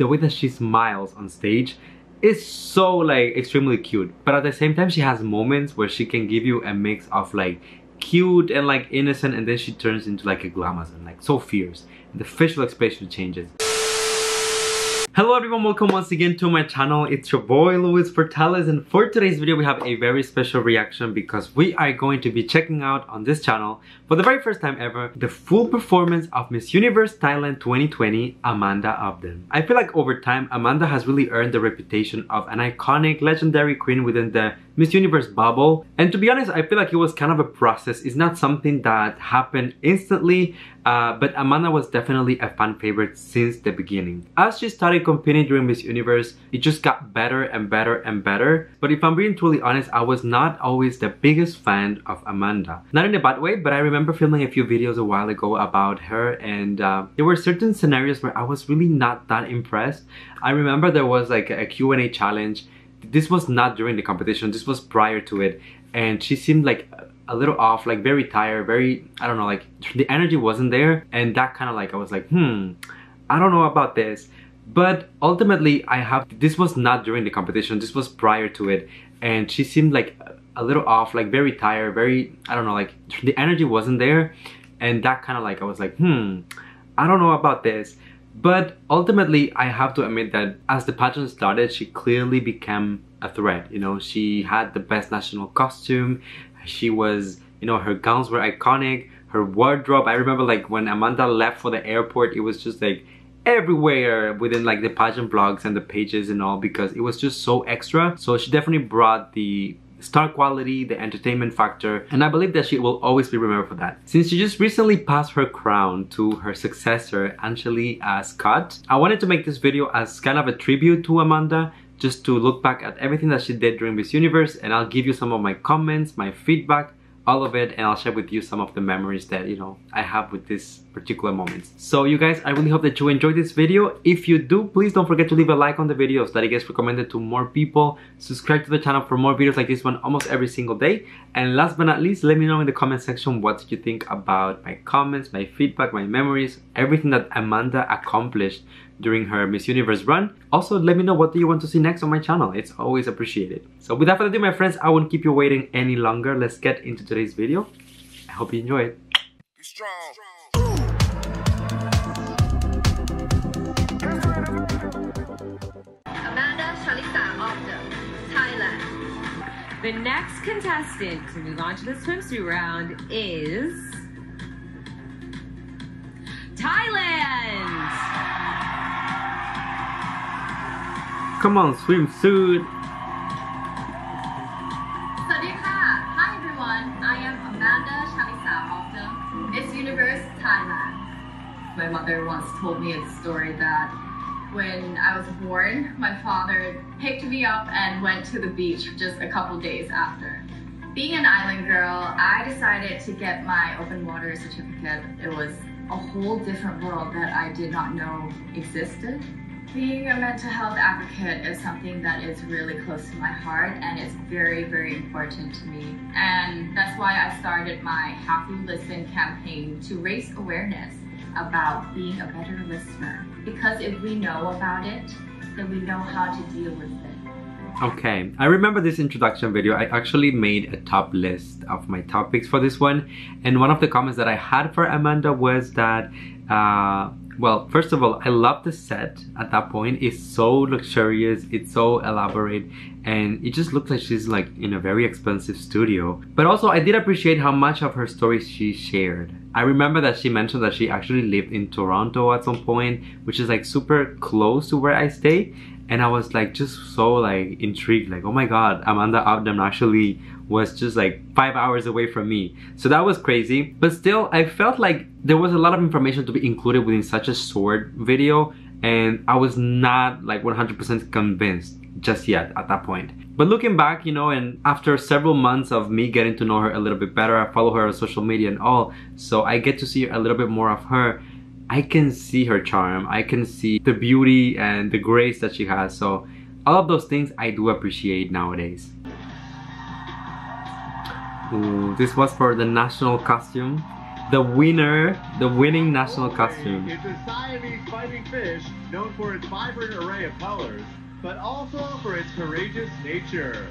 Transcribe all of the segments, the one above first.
the way that she smiles on stage is so like extremely cute. But at the same time, she has moments where she can give you a mix of like cute and like innocent and then she turns into like a glamazon, like so fierce. The facial expression changes. Hello everyone, welcome once again to my channel. It's your boy Luis Portelles and for today's video we have a very special reaction because we are going to be checking out on this channel for the very first time ever the full performance of Miss Universe Thailand 2020 Amanda Obdam. I feel like over time Amanda has really earned the reputation of an iconic legendary queen within the Miss Universe bubble. And to be honest, I feel like it was kind of a process. It's not something that happened instantly, uh, but Amanda was definitely a fan favorite since the beginning. As she started competing during Miss Universe, it just got better and better and better. But if I'm being truly honest, I was not always the biggest fan of Amanda. Not in a bad way, but I remember filming a few videos a while ago about her and uh, there were certain scenarios where I was really not that impressed. I remember there was like a Q&A challenge this was not during the competition this was prior to it and she seemed like a little off like very tired very i don't know like the energy wasn't there and that kind of like i was like hmm i don't know about this. But ultimately i have this was not during the competition this was prior to it and she seemed like a little off like very tired very i don't know like the energy wasn't there and that kind of like i was like hmm i don't know about this but ultimately, I have to admit that as the pageant started, she clearly became a threat. You know, she had the best national costume. She was, you know, her gowns were iconic. Her wardrobe, I remember like when Amanda left for the airport, it was just like everywhere within like the pageant blogs and the pages and all because it was just so extra. So she definitely brought the star quality, the entertainment factor, and I believe that she will always be remembered for that. Since she just recently passed her crown to her successor, Anchilee uh, Scott, I wanted to make this video as kind of a tribute to Amanda just to look back at everything that she did during Miss Universe and I'll give you some of my comments, my feedback, all of it and I'll share with you some of the memories that you know I have with this particular moments. So you guys, I really hope that you enjoyed this video. If you do, please don't forget to leave a like on the video so that it gets recommended to more people. Subscribe to the channel for more videos like this one almost every single day. And last but not least, let me know in the comment section what you think about my comments, my feedback, my memories, everything that Amanda accomplished during her Miss Universe run. Also, let me know what do you want to see next on my channel. It's always appreciated. So without further ado, my friends, I won't keep you waiting any longer. Let's get into today's video. I hope you enjoy it. Amanda The next contestant to move on to the swimsuit round is Thailand. Come on, swimsuit. Hi everyone, I am Amanda Chalisa of the Miss Universe Thailand. My mother once told me a story that when I was born, my father picked me up and went to the beach just a couple days after. Being an island girl, I decided to get my open water certificate. It was a whole different world that I did not know existed. Being a mental health advocate is something that is really close to my heart and it's very, very important to me. And that's why I started my Happy Listen campaign to raise awareness about being a better listener. Because if we know about it, then we know how to deal with it. Okay, I remember this introduction video. I actually made a top list of my topics for this one. And one of the comments that I had for Amanda was that uh, well, first of all, I love the set at that point. It's so luxurious, it's so elaborate, and it just looks like she's like in a very expensive studio. But also, I did appreciate how much of her story she shared. I remember that she mentioned that she actually lived in Toronto at some point, which is like super close to where I stay. And I was like just so like intrigued, like, oh my god, Amanda Obdam actually was just like five hours away from me. So that was crazy. But still, I felt like there was a lot of information to be included within such a short video and I was not like 100% convinced just yet at that point. But looking back, you know, and after several months of me getting to know her a little bit better, I follow her on social media and all, so I get to see a little bit more of her. I can see her charm, I can see the beauty and the grace that she has. So all of those things I do appreciate nowadays. Ooh, this was for the national costume. The winner, the winning national costume. It's a Siamese fighting fish known for its vibrant array of colors, but also for its courageous nature.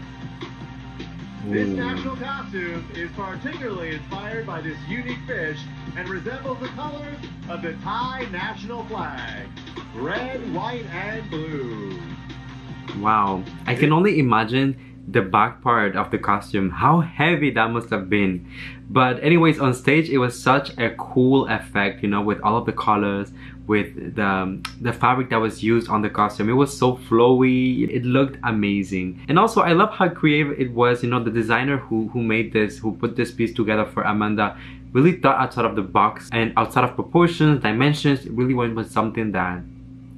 This national costume is particularly inspired by this unique fish and resembles the colors of the Thai national flag red, white, and blue. Wow. I can only imagine the back part of the costume, how heavy that must have been. But anyways, on stage it was such a cool effect, you know, with all of the colors, with the the fabric that was used on the costume. It was so flowy. It looked amazing. And also I love how creative it was, you know, the designer who who made this, who put this piece together for Amanda really thought outside of the box and outside of proportions, dimensions, it really went with something that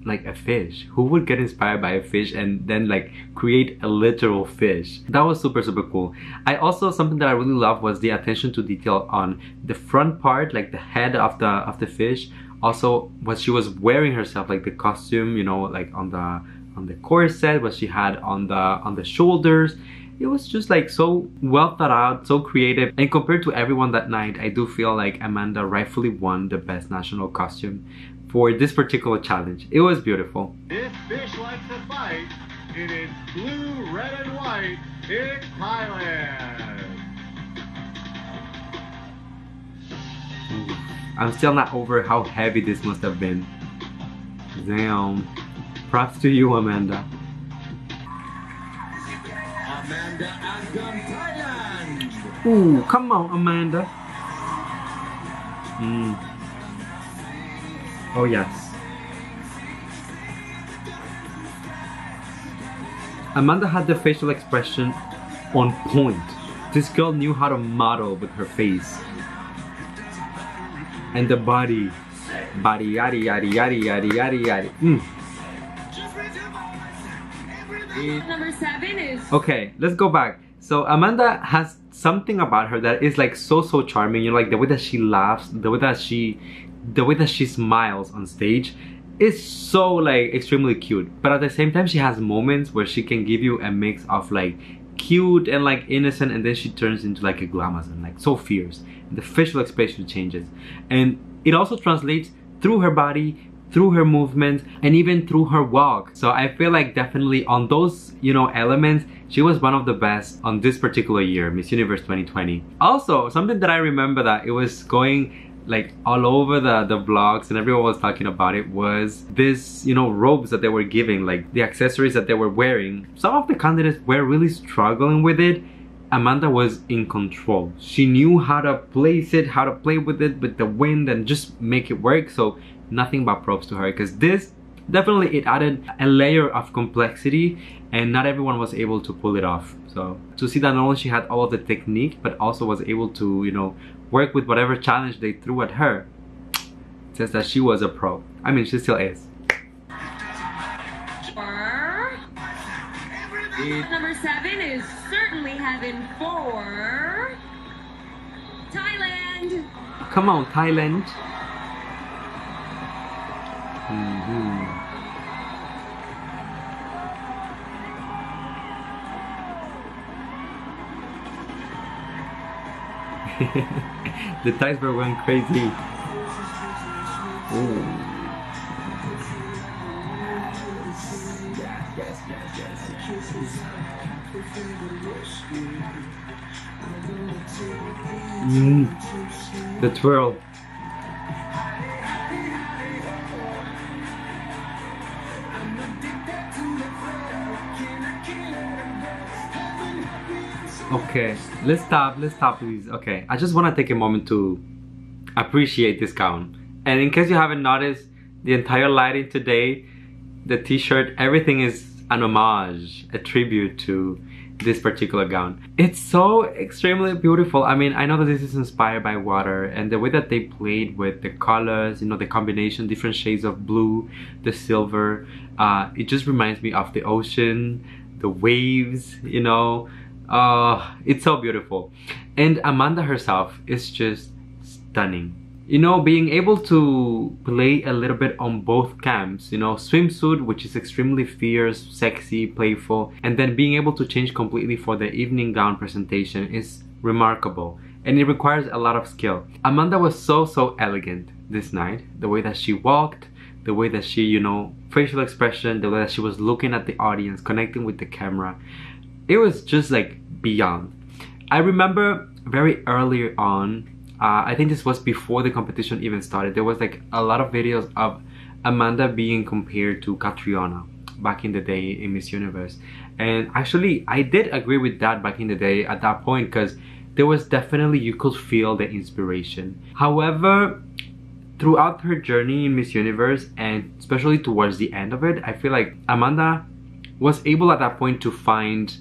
like a fish. Who would get inspired by a fish and then like create a literal fish? That was super super cool. I also something that i really love was the attention to detail on the front part like the head of the of the fish. Also what she was wearing herself like the costume you know like on the on the corset what she had on the on the shoulders. It was just like so well thought out, so creative. And compared to everyone that night, I do feel like Amanda rightfully won the best national costume for this particular challenge. It was beautiful. This fish likes to fight. It is blue, red, and white. It's Thailand. I'm still not over how heavy this must have been. Damn. Props to you, Amanda. Amanda Obdam, Thailand. Ooh, come on, Amanda. Mm. Oh, yes. Amanda had the facial expression on point. This girl knew how to model with her face. And the body. Body, yaddy, yaddy, yaddy, yaddy, yaddy, yaddy. Mm. Number seven is Okay, let's go back. So Amanda has something about her that is like so so charming. You know, like the way that she laughs, the way that she, the way that she smiles on stage, is so like extremely cute. But at the same time, she has moments where she can give you a mix of like cute and like innocent, and then she turns into like a glamazon, like so fierce. The facial expression changes, and it also translates through her body through her movements and even through her walk so i feel like definitely on those you know elements she was one of the best on this particular year miss universe 2020 also something that i remember that it was going like all over the the vlogs and everyone was talking about it was this you know robes that they were giving like the accessories that they were wearing some of the candidates were really struggling with it Amanda was in control. She knew how to place it, how to play with it, with the wind, and just make it work. So nothing but props to her because this definitely it added a layer of complexity and not everyone was able to pull it off so to see that not only she had all of the technique but also was able to you know work with whatever challenge they threw at her says that she was a pro i mean she still is. Number seven is certainly heaven for Thailand. come on thailand Mhm. the were going crazy. Ooh. Mm. The twirl. Okay, let's stop, let's stop please. Okay, I just want to take a moment to appreciate this gown. And in case you haven't noticed, the entire lighting today, the t-shirt, everything is an homage, a tribute to this particular gown. It's so extremely beautiful. I mean, I know that this is inspired by water and the way that they played with the colors, you know, the combination, different shades of blue, the silver, uh, it just reminds me of the ocean, the waves, you know, uh, it's so beautiful. And Amanda herself is just stunning. You know, being able to play a little bit on both camps, you know, swimsuit, which is extremely fierce, sexy, playful, and then being able to change completely for the evening gown presentation is remarkable. And it requires a lot of skill. Amanda was so, so elegant this night. The way that she walked, the way that she, you know, facial expression, the way that she was looking at the audience, connecting with the camera. It was just like beyond. I remember very early on, uh, I think this was before the competition even started, there was like a lot of videos of Amanda being compared to Catriona back in the day in Miss Universe. And actually, I did agree with that back in the day at that point because there was definitely, you could feel the inspiration. However, throughout her journey in Miss Universe and especially towards the end of it, I feel like Amanda was able at that point to find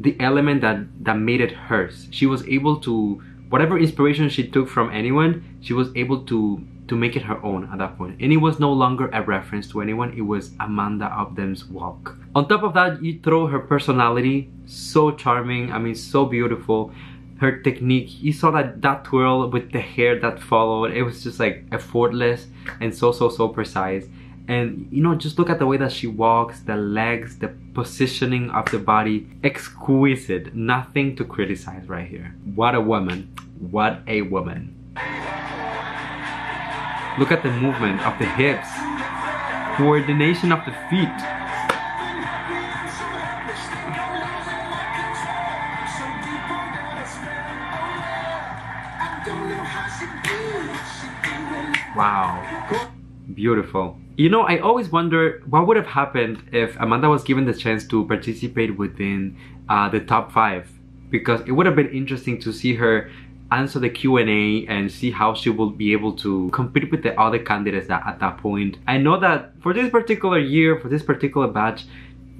the element that that made it hers. She was able to whatever inspiration she took from anyone, she was able to to make it her own at that point. And it was no longer a reference to anyone, it was Amanda Obdam's walk. On top of that, you throw her personality, so charming, I mean so beautiful. Her technique, you saw that that twirl with the hair that followed, it was just like effortless and so so so precise and you know just look at the way that she walks the legs the positioning of the body. Exquisite. Nothing to criticize right here. What a woman. What a woman. Look at the movement of the hips. Coordination of the feet. Wow beautiful you know, I always wonder what would have happened if Amanda was given the chance to participate within uh, the top five, because it would have been interesting to see her answer the Q&A and see how she will be able to compete with the other candidates that, at that point. I know that for this particular year, for this particular batch,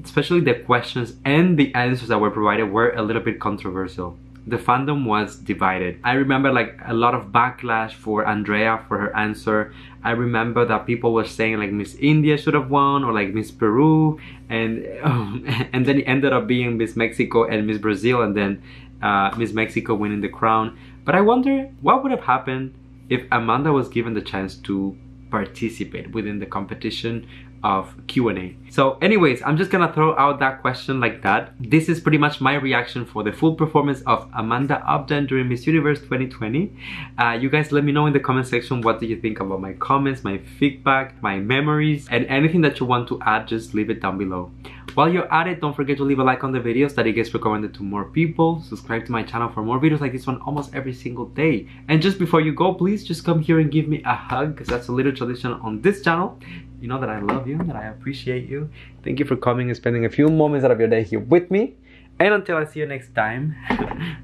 especially the questions and the answers that were provided were a little bit controversial the fandom was divided. I remember like a lot of backlash for Andrea for her answer. I remember that people were saying like Miss India should have won or like Miss Peru and um, and then it ended up being Miss Mexico and Miss Brazil and then uh, Miss Mexico winning the crown. But I wonder what would have happened if Amanda was given the chance to participate within the competition of Q&A. So anyways, I'm just gonna throw out that question like that. This is pretty much my reaction for the full performance of Amanda Obdam during Miss Universe 2020. Uh, you guys let me know in the comment section what do you think about my comments, my feedback, my memories, and anything that you want to add, just leave it down below. While you're at it, don't forget to leave a like on the videos that it gets recommended to more people. Subscribe to my channel for more videos like this one almost every single day. And just before you go, please just come here and give me a hug because that's a little tradition on this channel. You know that I love you, that I appreciate you. Thank you for coming and spending a few moments out of your day here with me. And until I see you next time,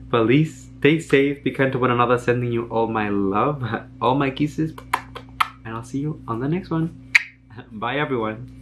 please stay safe, be kind to one another, sending you all my love, all my kisses. And I'll see you on the next one. Bye everyone.